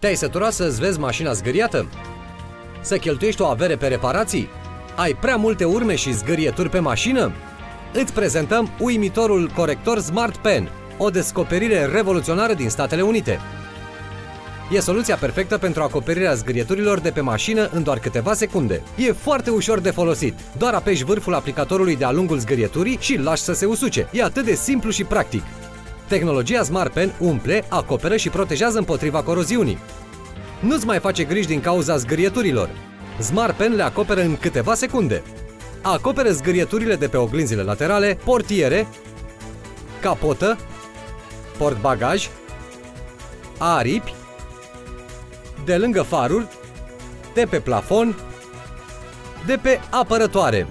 Te-ai săturat să-ți vezi mașina zgâriată? Să cheltuiești o avere pe reparații? Ai prea multe urme și zgârieturi pe mașină? Îți prezentăm uimitorul corector Smart Pen, o descoperire revoluționară din Statele Unite. E soluția perfectă pentru acoperirea zgârieturilor de pe mașină în doar câteva secunde. E foarte ușor de folosit. Doar apeși vârful aplicatorului de-a lungul zgârieturii și lași să se usuce. E atât de simplu și practic. Tehnologia Smart Pen umple, acoperă și protejează împotriva coroziunii. Nu-ți mai face griji din cauza zgârieturilor. Smart Pen le acoperă în câteva secunde. Acoperă zgârieturile de pe oglinzile laterale, portiere, capotă, portbagaj, aripi, de lângă faruri, de pe plafon, de pe apărătoare.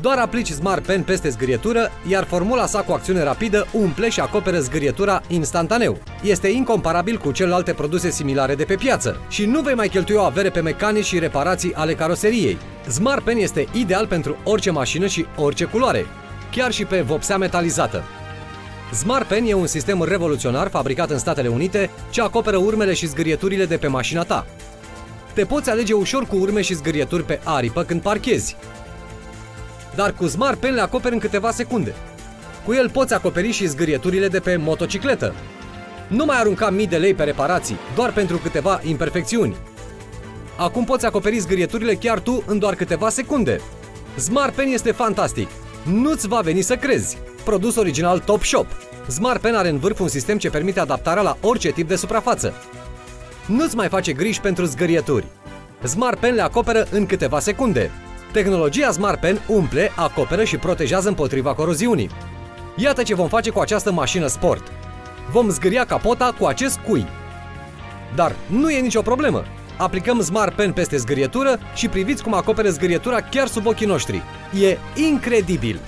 Doar aplici Smart Pen peste zgârietură, iar formula sa cu acțiune rapidă umple și acoperă zgârietura instantaneu. Este incomparabil cu celelalte produse similare de pe piață și nu vei mai cheltui o avere pe mecanici și reparații ale caroseriei. Smart Pen este ideal pentru orice mașină și orice culoare, chiar și pe vopsea metalizată. Smart Pen e un sistem revoluționar fabricat în Statele Unite ce acoperă urmele și zgârieturile de pe mașina ta. Te poți alege ușor cu urme și zgârieturi pe aripă când parchezi, dar cu Smart Pen le acoperi în câteva secunde. Cu el poți acoperi și zgârieturile de pe motocicletă. Nu mai arunca mii de lei pe reparații, doar pentru câteva imperfecțiuni. Acum poți acoperi zgârieturile chiar tu în doar câteva secunde. Smart Pen este fantastic. Nu-ți va veni să crezi. Produs original Top Shop. Smart Pen are în vârf un sistem ce permite adaptarea la orice tip de suprafață. Nu-ți mai face griji pentru zgârieturi. Smart Pen le acoperă în câteva secunde. Tehnologia Smart Pen umple, acoperă și protejează împotriva coroziunii. Iată ce vom face cu această mașină sport. Vom zgâria capota cu acest cui. Dar nu e nicio problemă. Aplicăm Smart Pen peste zgârietură și priviți cum acopere zgârietura chiar sub ochii noștri. E incredibil!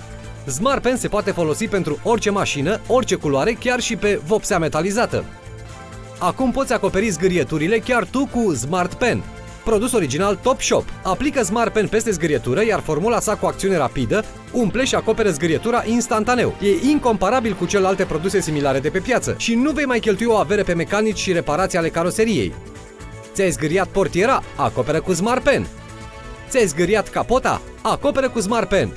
Smart Pen se poate folosi pentru orice mașină, orice culoare, chiar și pe vopsea metalizată. Acum poți acoperi zgârieturile chiar tu cu Smart Pen produs original Top Shop. Aplică Smart Pen peste zgârietură, iar formula sa cu acțiune rapidă umple și acopere zgârietura instantaneu. E incomparabil cu celelalte produse similare de pe piață și nu vei mai cheltui o avere pe mecanici și reparații ale caroseriei. Ți-ai zgâriat portiera? Acoperă cu Smart Pen. Ți-ai zgâriat capota? Acoperă cu Smart Pen.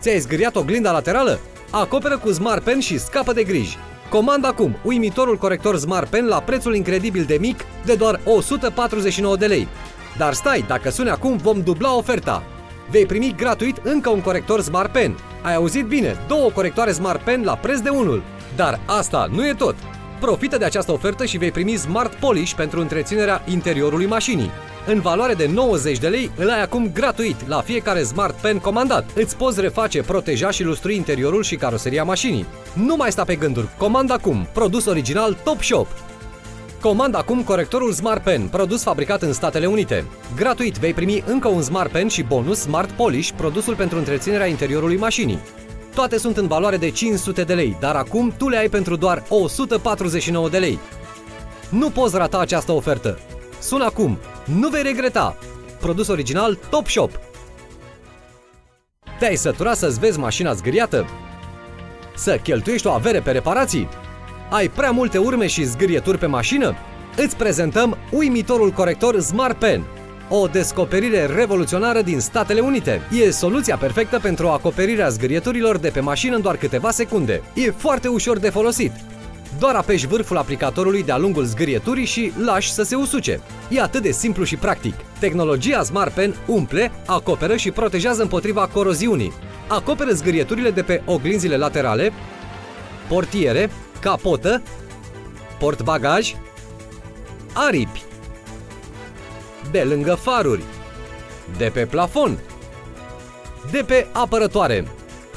Ți-ai zgâriat oglinda laterală? Acoperă cu Smart Pen și scapă de griji. Comand acum uimitorul corector Smart Pen la prețul incredibil de mic de doar 149 de lei. Dar stai, dacă suni acum vom dubla oferta. Vei primi gratuit încă un corector Smart Pen. Ai auzit bine, două corectoare Smart Pen la preț de unul. Dar asta nu e tot. Profită de această ofertă și vei primi Smart Polish pentru întreținerea interiorului mașinii. În valoare de 90 de lei, îl ai acum gratuit la fiecare Smart Pen comandat. Îți poți reface, proteja și lustrui interiorul și caroseria mașinii. Nu mai sta pe gânduri, comand acum, produs original Top Shop. Comand acum corectorul Smart Pen, produs fabricat în Statele Unite. Gratuit vei primi încă un Smart Pen și bonus Smart Polish, produsul pentru întreținerea interiorului mașinii. Toate sunt în valoare de 500 de lei, dar acum tu le ai pentru doar 149 de lei. Nu poți rata această ofertă. Sună acum nu vei regreta! Produs original Top Shop. Te-ai săturat să-ți vezi mașina zgâriată? Să cheltuiești o avere pe reparații? Ai prea multe urme și zgârieturi pe mașină? Îți prezentăm uimitorul corector Smart Pen, o descoperire revoluționară din Statele Unite. E soluția perfectă pentru acoperirea zgârieturilor de pe mașină în doar câteva secunde. E foarte ușor de folosit doar apeși vârful aplicatorului de-a lungul zgârieturii și lași să se usuce. E atât de simplu și practic. Tehnologia Smart Pen umple, acoperă și protejează împotriva coroziunii. Acoperă zgârieturile de pe oglinzile laterale, portiere, capotă, portbagaj, aripi, de lângă faruri, de pe plafon, de pe apărătoare.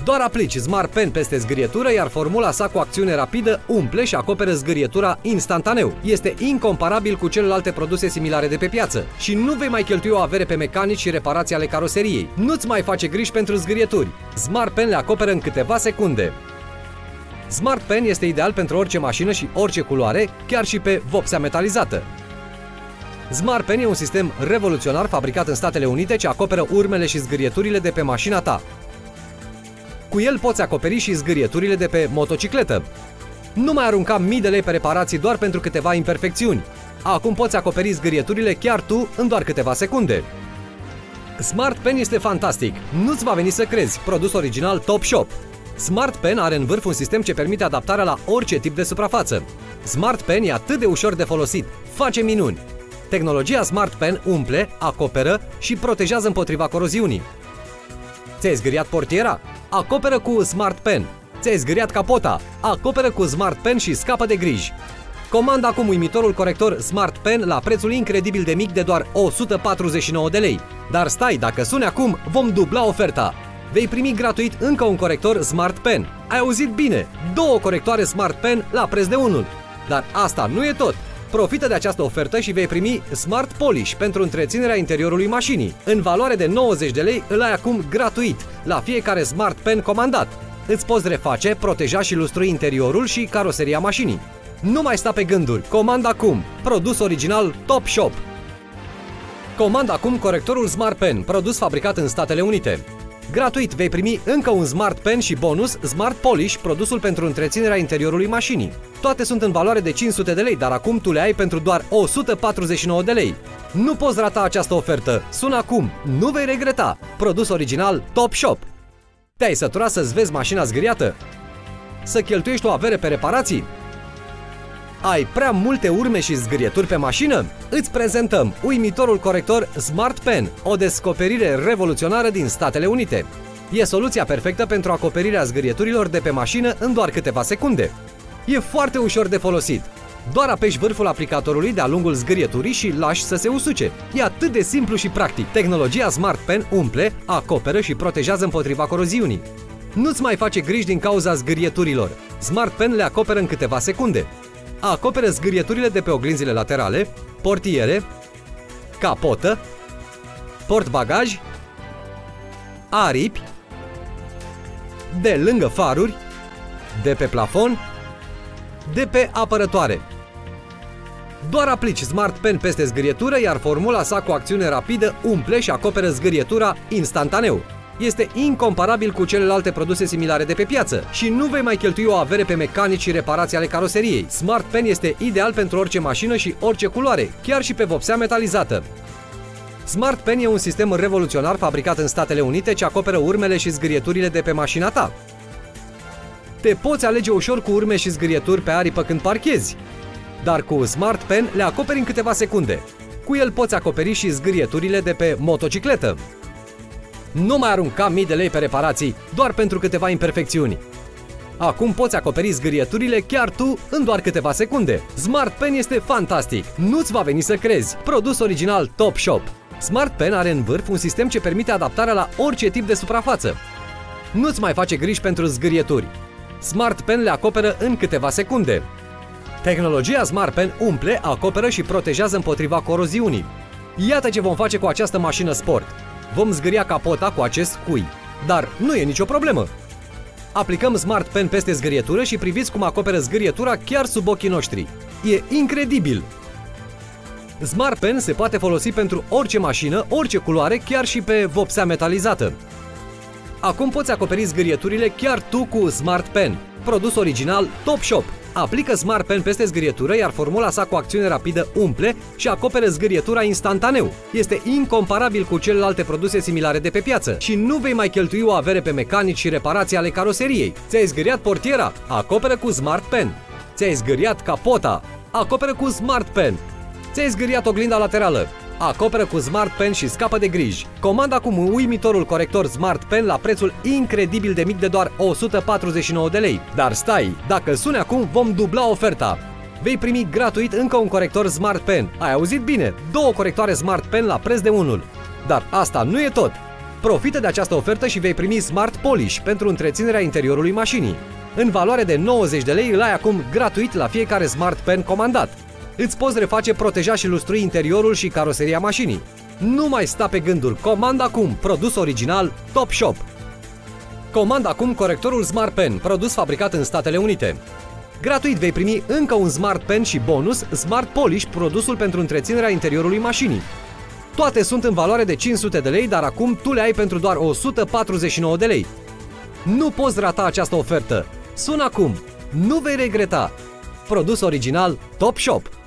Doar aplici Smart Pen peste zgârietură, iar formula sa cu acțiune rapidă umple și acoperă zgârietura instantaneu. Este incomparabil cu celelalte produse similare de pe piață și nu vei mai cheltui o avere pe mecanici și reparații ale caroseriei. Nu-ți mai face griji pentru zgârieturi. Smart Pen le acoperă în câteva secunde. Smart Pen este ideal pentru orice mașină și orice culoare, chiar și pe vopsea metalizată. Smart Pen e un sistem revoluționar fabricat în Statele Unite ce acoperă urmele și zgârieturile de pe mașina ta. Cu el poți acoperi și zgârieturile de pe motocicletă. Nu mai arunca mii de lei pe reparații doar pentru câteva imperfecțiuni. Acum poți acoperi zgârieturile chiar tu în doar câteva secunde. Smart Pen este fantastic. Nu-ți va veni să crezi. Produs original Top Shop. Smart Pen are în vârf un sistem ce permite adaptarea la orice tip de suprafață. Smart Pen e atât de ușor de folosit. Face minuni. Tehnologia Smart Pen umple, acoperă și protejează împotriva coroziunii. Ți-ai zgâriat portiera? Acoperă cu Smart Pen. Ți-ai zgâriat capota? Acoperă cu Smart Pen și scapă de griji. Comanda acum uimitorul corector Smart Pen la prețul incredibil de mic de doar 149 de lei. Dar stai, dacă suni acum, vom dubla oferta. Vei primi gratuit încă un corector Smart Pen. Ai auzit bine? Două corectoare Smart Pen la preț de unul. Dar asta nu e tot. Profită de această ofertă și vei primi Smart Polish pentru întreținerea interiorului mașinii. În valoare de 90 de lei îl ai acum gratuit la fiecare Smart Pen comandat. Îți poți reface, proteja și lustrui interiorul și caroseria mașinii. Nu mai sta pe gânduri. Comand acum. Produs original Top Shop. Comand acum corectorul Smart Pen, produs fabricat în Statele Unite. Gratuit vei primi încă un Smart Pen și bonus Smart Polish, produsul pentru întreținerea interiorului mașinii. Toate sunt în valoare de 500 de lei, dar acum tu le ai pentru doar 149 de lei. Nu poți rata această ofertă. Sună acum, nu vei regreta. Produs original Top Shop. Te-ai săturat să-ți vezi mașina zgâriată? Să cheltuiești o avere pe reparații? Ai prea multe urme și zgârieturi pe mașină? Îți prezentăm uimitorul corector Smart Pen, o descoperire revoluționară din Statele Unite. E soluția perfectă pentru acoperirea zgârieturilor de pe mașină în doar câteva secunde. E foarte ușor de folosit. Doar apeși vârful aplicatorului de-a lungul zgârieturii și lași să se usuce. E atât de simplu și practic. Tehnologia Smart Pen umple, acoperă și protejează împotriva coroziunii. Nu-ți mai face griji din cauza zgârieturilor. Smart Pen le acoperă în câteva secunde acoperă zgârieturile de pe oglinzile laterale, portiere, capotă, portbagaj, aripi, de lângă faruri, de pe plafon, de pe apărătoare. Doar aplici Smart Pen peste zgârietură, iar formula sa cu acțiune rapidă umple și acoperă zgârietura instantaneu este incomparabil cu celelalte produse similare de pe piață și nu vei mai cheltui o avere pe mecanici și reparații ale caroseriei. Smart Pen este ideal pentru orice mașină și orice culoare, chiar și pe vopsea metalizată. Smart Pen e un sistem revoluționar fabricat în Statele Unite ce acoperă urmele și zgârieturile de pe mașina ta. Te poți alege ușor cu urme și zgârieturi pe aripă când parchezi, dar cu Smart Pen le acoperi în câteva secunde. Cu el poți acoperi și zgârieturile de pe motocicletă. Nu mai arunca mii de lei pe reparații doar pentru câteva imperfecțiuni. Acum poți acoperi zgârieturile chiar tu în doar câteva secunde. Smart Pen este fantastic, nu-ți va veni să crezi. Produs original Top Shop. Smart Pen are în vârf un sistem ce permite adaptarea la orice tip de suprafață. Nu-ți mai face griji pentru zgârieturi. Smart Pen le acoperă în câteva secunde. Tehnologia Smart Pen umple, acoperă și protejează împotriva coroziunii. Iată ce vom face cu această mașină sport vom zgâria capota cu acest cui. Dar nu e nicio problemă. Aplicăm Smart Pen peste zgârietură și priviți cum acoperă zgârietura chiar sub ochii noștri. E incredibil! Smart Pen se poate folosi pentru orice mașină, orice culoare, chiar și pe vopsea metalizată. Acum poți acoperi zgârieturile chiar tu cu Smart Pen, produs original Top Shop. Aplică Smart Pen peste zgârietură, iar formula sa cu acțiune rapidă umple și acoperă zgârietura instantaneu. Este incomparabil cu celelalte produse similare de pe piață și nu vei mai cheltui o avere pe mecanici și reparații ale caroseriei. Ți-ai zgâriat portiera? Acoperă cu Smart Pen. Ți-ai zgâriat capota? Acoperă cu Smart Pen. Ți-ai zgâriat oglinda laterală? Acoperă cu Smart Pen și scapă de griji. Comanda acum uimitorul corector Smart Pen la prețul incredibil de mic de doar 149 de lei. Dar stai, dacă suni acum vom dubla oferta. Vei primi gratuit încă un corector Smart Pen. Ai auzit bine? Două corectoare Smart Pen la preț de unul. Dar asta nu e tot. Profită de această ofertă și vei primi Smart Polish pentru întreținerea interiorului mașinii. În valoare de 90 de lei îl ai acum gratuit la fiecare Smart Pen comandat îți poți reface, proteja și lustrui interiorul și caroseria mașinii. Nu mai sta pe gânduri, comanda acum, produs original Top Shop. Comanda acum corectorul Smart Pen, produs fabricat în Statele Unite. Gratuit vei primi încă un Smart Pen și bonus Smart Polish, produsul pentru întreținerea interiorului mașinii. Toate sunt în valoare de 500 de lei, dar acum tu le ai pentru doar 149 de lei. Nu poți rata această ofertă. Sună acum! Nu vei regreta! Produs original Top Shop